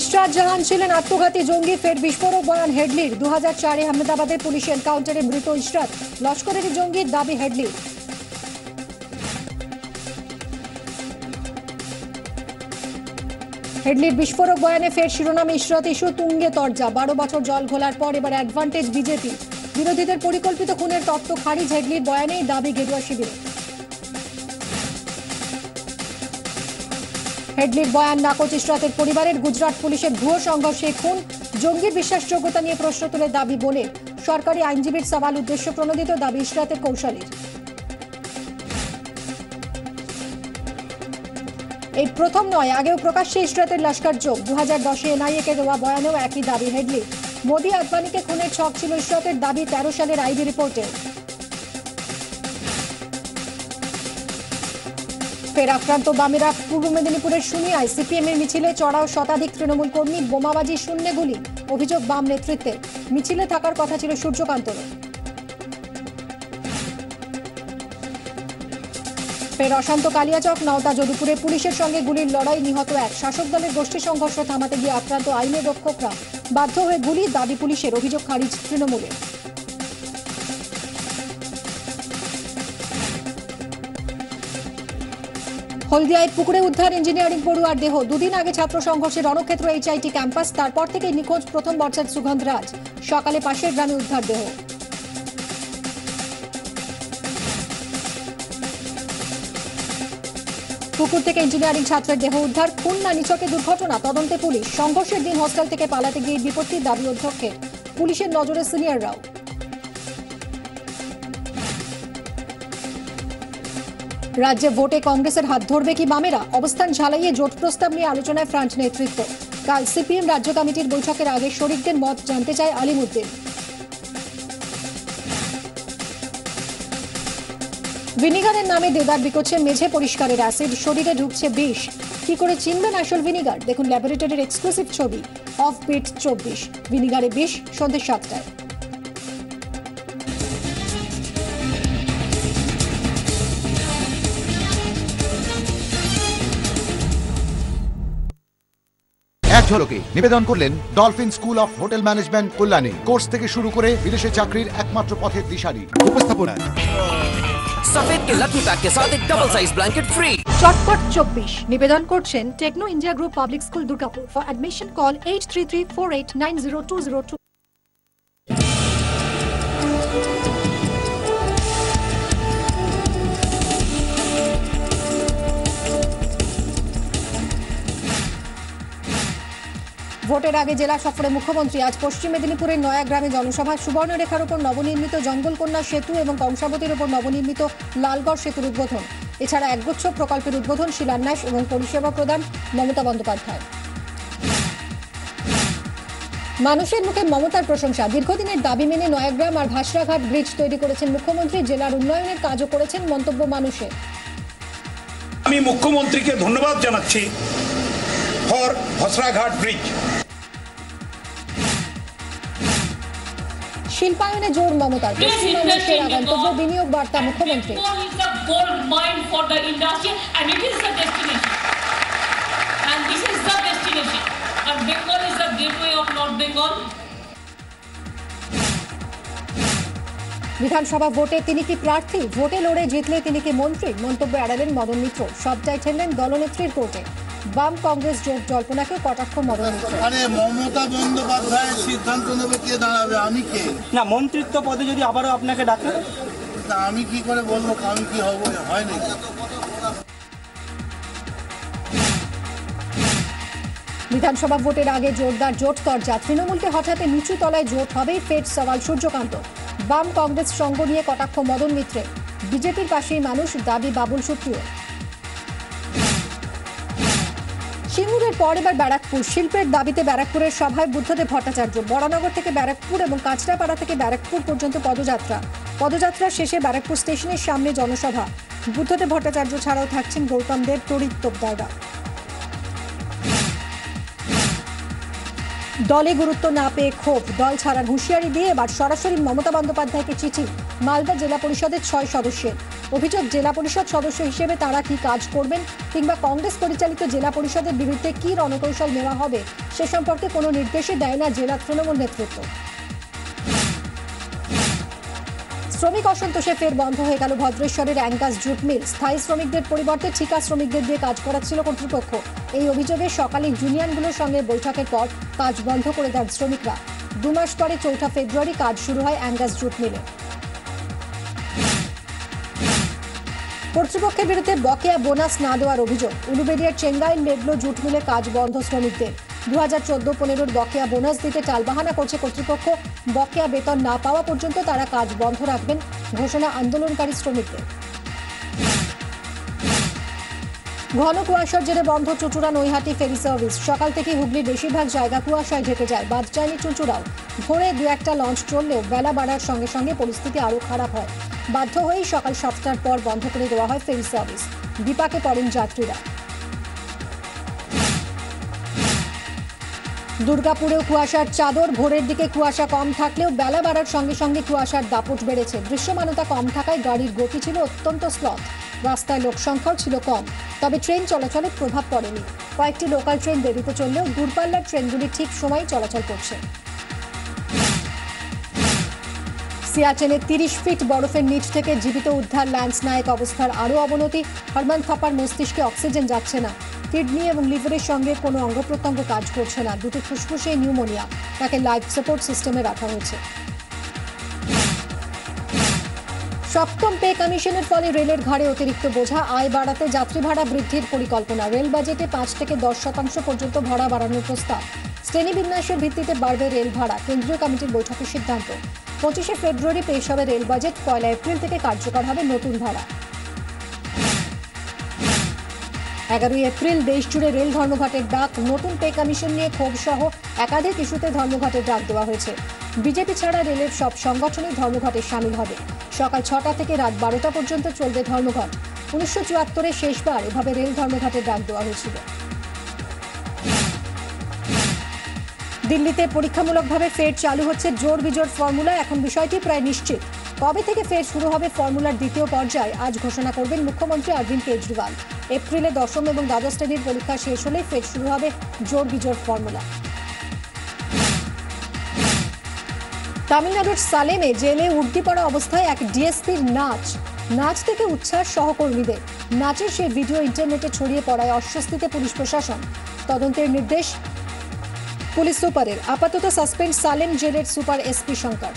ইশরাত জাহান ছিলেন আত্মঘাতী জঙ্গি ফের বিস্ফোরক বয়ান হেডলির দু হাজার চারে আহমেদাবাদের পুলিশ এনকাউন্টারে মৃত ইশরাত, লস্করের জঙ্গির দাবি হেডলির হেডলির বিস্ফোরক বয়ানে ফের শিরোনামে ইশরাত ইস্যু, তুঙ্গে তরজা। বারো বছর জল ঘোলার পর এবার অ্যাডভান্টেজ বিজেপি বিরোধীদের পরিকল্পিত খুনের তত্ত্ব খারিজ, হেডলির বয়ানেই দাবি গেরুয়া শিবিরে। হেডলির বয়ান নাকচ ইশরাতের পরিবারের গুজরাট পুলিশের ভুয়ো সংঘর্ষে খুন, জঙ্গির বিশ্বাসযোগ্যতা নিয়ে প্রশ্ন তুলে দাবি বলে সরকারি আইনজীবীর সওয়াল উদ্দেশ্য প্রণোদিত দাবি ইশরাতের কৌশলের। এই প্রথম নয়, আগেও প্রকাশ্যে ইশরাতের লস্কর যোগ। দু হাজার দশে এনআইএ কে দেওয়া বয়ানেও একই দাবি হেডলি। মোদি আদবানিকে খুনের ছক ছিল ইশরাতের দাবি তেরো সালের আইবি রিপোর্টে ফের আক্রান্ত বামেরা পূর্ব মেদিনীপুরের শুনিয়ায় সিপিএম এর মিছিলে চড়াও শতাধিক তৃণমূল কর্মী, বোমাবাজি, শূন্য গুলি, অভিযোগ বাম নেতৃত্বে। মিছিলে থাকার কথা ছিল সূর্যকান্তর ফের অশান্ত কালিয়াচক, নওতা যদুপুরে পুলিশের সঙ্গে গুলির লড়াই নিহত এক। শাসক দলের গোষ্ঠী সংঘর্ষ থামাতে গিয়ে আক্রান্ত আইনের রক্ষকরা বাধ্য হয়ে গুলি, দাবি পুলিশের, অভিযোগ খারিজ তৃণমূলের। হলদিয়ায় পুকুরে উদ্ধার, ইঞ্জিনিয়ারিং পড়ুয়ার দেহ। দুদিন আগে ছাত্র সংঘর্ষে রণক্ষেত্র এইচআইটি ক্যাম্পাস, তারপর থেকে নিখোঁজ প্রথম বর্ষার সুগন্ধ রাজ। সকালে পাশের গ্রামে উদ্ধার দেহ। পুকুর থেকে ইঞ্জিনিয়ারিং ছাত্রের দেহ উদ্ধার খুন না নিচকে দুর্ঘটনা, তদন্তে পুলিশ। সংঘর্ষের দিন হোস্টেল থেকে পালাতে গিয়ে বিপত্তির দাবি অধ্যক্ষের। পুলিশের নজরে সিনিয়ররাও। রাজ্যে ভোটে কংগ্রেসের হাত ধরবে কি বামেরা? অবস্থান ঝালাইয়ে জোট প্রস্তাব নিয়ে আলোচনায় ফ্রন্ট নেতৃত্ব। কাল সিপিএম রাজ্য কমিটির বৈঠকের আগে শরিকদের মত জানতে চায় আলিমুদ্দিন। ভিনিগারের নামে দেদার বিকোচ্ছে মেঝে পরিষ্কারের অ্যাসিড, শরীরে ঢুকছে বিষ। কি করে চিনবেন আসল ভিনিগার? দেখুন ল্যাবরেটরির এক্সক্লুসিভ ছবি অফ বিট চব্বিশ। ভিনিগারে বিষ সন্ধ্যে সাতটায়। এক ঝলকে নিবেদন করলেন Dolphin school of hotel management Kalyani. Course থেকে শুরু করে বিদেশে চাকরির একমাত্র পথের দিশারি। উপস্থাপনা সফেদ কে লাকি প্যাক কে সাথে ডাবল সাইজ ব্ল্যাঙ্কেট ফ্রি চটপট চব্বিশ। নিবেদন করছেন Techno India group public school Durgapur. For admission call eight three three four eight nine zero two zero two ভোটের আগে জেলা সফরে মুখ্যমন্ত্রী আজ পশ্চিম মেদিনীপুরের নয়াগ্রামে জনসভা সুবর্ণরেখার উপর নবনির্মিত জঙ্গলকন্যা সেতু এবং কংসাবতীর উপর নবনির্মিত লালগড় সেতুর উদ্বোধন। এছাড়া একগুচ্ছ প্রকল্পের উদ্বোধন, শিলান্যাস এবং পরিষেবা প্রদান মমতা বন্দ্যোপাধ্যায়। মানুষের মুখে মমতার প্রশংসা। দীর্ঘদিনের দাবি মেনে নয়াগ্রাম আর ভাসরাঘাট ব্রিজ তৈরি করেছেন মুখ্যমন্ত্রী। জেলার উন্নয়নের কাজও করেছেন মন্তব্য মানুষের। আমি মুখ্যমন্ত্রীকে ধন্যবাদ জানাচ্ছি ফর হসরাঘাট ব্রিজ। শিল্পায়নে জোর মমতার। পশ্চিমবঙ্গের আগন্তব্য বিনিয়োগ বার্তা মুখ্যমন্ত্রী। বিধানসভা ভোটে তিনি কি প্রার্থী? ভোটে লড়ে জিতলে তিনি কি মন্ত্রী? মন্তব্য এড়ালেন মদন মিত্র। সবটাই ঠেললেন দলনেত্রীর কোর্টে। বাম কংগ্রেস জোট জল্পনাকে কটাক্ষ মদন আরে মমতা বন্দ্যোপাধ্যায়ের সিদ্ধান্ত নেবে কে দাঁড়াবে? আমি কে? না মন্ত্রিত্ব পদে যদি আবারও আপনাকে ডাকে? তা আমি কি করে বলব? আমি কি হব? হয় নাকি? বিধানসভা ভোটের আগে জোরদার জোট তরজা তৃণমূলকে হঠাতে নিচু তলায় জোট হবেই ফের সওয়াল সূর্যকান্ত। বাম কংগ্রেস সঙ্গ নিয়ে কটাক্ষ মদন মিত্রে বিজেপির পাশেই মানুষ দাবি বাবুল সুপ্রিয় সিঙ্গুরের পর এবার ব্যারাকপুর। শিল্পের দাবিতে ব্যারাকপুরের সভায় বুদ্ধদেব ভট্টাচার্য বরানগর থেকে ব্যারাকপুর এবং কাঁচরাপাড়া থেকে ব্যারাকপুর পর্যন্ত পদযাত্রা। পদযাত্রা শেষে ব্যারাকপুর স্টেশনের সামনে জনসভা। বুদ্ধদেব ভট্টাচার্য ছাড়াও থাকছেন গৌতম দেব তরিত দলে গুরুত্ব না পেয়ে ক্ষোভ। দল ছাড়ার হুঁশিয়ারি দিয়ে এবার সরাসরি মমতা বন্দ্যোপাধ্যায়কে চিঠি। মালদা জেলা পরিষদের ছয় সদস্যের। অভিযোগ, জেলা পরিষদ সদস্য হিসেবে তারা কি কাজ করবেন কিংবা কংগ্রেস পরিচালিত জেলা পরিষদের বিরুদ্ধে কি রণকৌশল নেওয়া হবে, সে সম্পর্কে কোনো নির্দেশই দেয় না জেলা তৃণমূল নেতৃত্ব। শ্রমিক অসন্তোষে ফের বন্ধ হয়ে গেল ভদ্রেশ্বরের অ্যাঙ্কাস জুট মিল। স্থায়ী শ্রমিকদের পরিবর্তে ঠিকা শ্রমিকদের দিয়ে কাজ করাচ্ছিল কর্তৃপক্ষ। এই অভিযোগে সকালে ইউনিয়নগুলোর সঙ্গে বৈঠকের পর কাজ বন্ধ করে দেন শ্রমিকরা। দু মাস পরে চৌঠা ফেব্রুয়ারি কাজ শুরু হয় অ্যাঙ্গাস জুট মিলে। কর্তৃপক্ষের বিরুদ্ধে বকেয়া বোনাস না দেওয়ার অভিযোগ। উলুবেড়িয়ার চেঙ্গাইল মেঘলো জুট মিলে কাজ বন্ধ শ্রমিকদের। দু হাজার চোদ্দ পনেরোর বকেয়া বোনাস দিতে টালবাহানা করছে কর্তৃপক্ষ। বকেয়া বেতন না পাওয়া পর্যন্ত তারা কাজ বন্ধ রাখবেন, ঘোষণা আন্দোলনকারী শ্রমিকদের। ঘন কুয়াশার জেরে বন্ধ চুচুড়া নৈহাটি ফেরি সার্ভিস। সকাল থেকে হুগলির বেশিরভাগ জায়গা কুয়াশায় ঢেকে যায়। বাদ যায়নি চুচুড়াও। ভোরে দু একটা লঞ্চ চললেও বেলা বাড়ার সঙ্গে সঙ্গে পরিস্থিতি আরও খারাপ হয়। বাধ্য হয়েই সকাল সাতটার পর বন্ধ করে দেওয়া হয় ফেরি সার্ভিস বিপাকে পড়েন যাত্রীরা। দুর্গাপুরেও কুয়াশার চাদর, ভোরের দিকে কুয়াশা কম থাকলেও বেলা বাড়ার সঙ্গে সঙ্গে কুয়াশার দাপট বেড়েছে। দৃশ্যমানতা কম থাকায় গাড়ির গতি ছিল অত্যন্ত স্লথ। রাস্তায় লোক সংখ্যাও ছিল কম। তবে ট্রেন চলাচলে প্রভাব পড়েনি। কয়েকটি লোকাল ট্রেন দেরিতে চললেও দূরপাল্লার ট্রেনগুলি ঠিক সময় চলাচল করছে। সিয়াচেনে তিরিশ ফিট বরফের নিচ থেকে জীবিত উদ্ধার ল্যান্স নায়ক অবস্থার আরও অবনতি। হরমান থাপার মস্তিষ্কে অক্সিজেন যাচ্ছে না। কিডনি এবং লিভারের সঙ্গে কোনো অঙ্গ প্রত্যঙ্গ কাজ করছে না। দুটি ফুসফুসে নিউমোনিয়া তাকে লাইফ সাপোর্ট সিস্টেমে রাখা হয়েছে। সপ্তম পে কমিশনের ফলে রেলের ঘাড়ে অতিরিক্ত বোঝা, আয় বাড়াতে যাত্রী ভাড়া বৃদ্ধির পরিকল্পনা। রেল বাজেটে পাঁচ থেকে দশ শতাংশ পর্যন্ত ভাড়া বাড়ানোর প্রস্তাব। শ্রেণীবিন্যাসের ভিত্তিতে বাড়বে রেল ভাড়া, কেন্দ্রীয় কমিটির বৈঠকের সিদ্ধান্ত। পঁচিশে ফেব্রুয়ারি পেশ হবে রেল বাজেট পয়লা এপ্রিল থেকে কার্যকর হবে নতুন ভাড়া এগারোই এপ্রিল দেশ জুড়ে রেল ধর্মঘটের ডাক, নতুন পে কমিশন নিয়ে ক্ষোভ সহ একাধিক ইস্যুতে ধর্মঘটের ডাক দেওয়া হয়েছে। বিজেপি ছাড়া রেলের সব সংগঠনই ধর্মঘটে সামিল হবে। সকাল ছটা থেকে রাত বারোটা পর্যন্ত চলবে ধর্মঘট। উনিশশো চুয়াত্তরে শেষবার এভাবে রেল ধর্মঘটের ডাক দেওয়া হয়েছিল। দিল্লিতে পরীক্ষামূলকভাবে ফের চালু হচ্ছে জোর বিজোর ফর্মুলা। এখন বিষয়টি প্রায় নিশ্চিত। কবে থেকে ফের শুরু হবে ফর্মুলার দ্বিতীয় পর্যায়, আজ ঘোষণা করবেন মুখ্যমন্ত্রী অরবিন্দ কেজরিওয়াল। এপ্রিলে দশম এবং দ্বাদশ শ্রেণির পরীক্ষা শেষ হলে ফের শুরু হবে জোর বিজোর ফর্মুলা। তামিলনাড়ুর সালেমে জেলে উর্দি পড়া অবস্থায় এক ডিএসপির নাচ। নাচ থেকে উচ্ছ্বাস সহকর্মীদের। নাচের সেই ভিডিও ইন্টারনেটে ছড়িয়ে পড়ায় অস্বস্তিতে পুলিশ প্রশাসন। তদন্তের নির্দেশ পুলিশ সুপারের। আপাতত সাসপেন্ড সালেম জেলের সুপার এসপি শঙ্কর।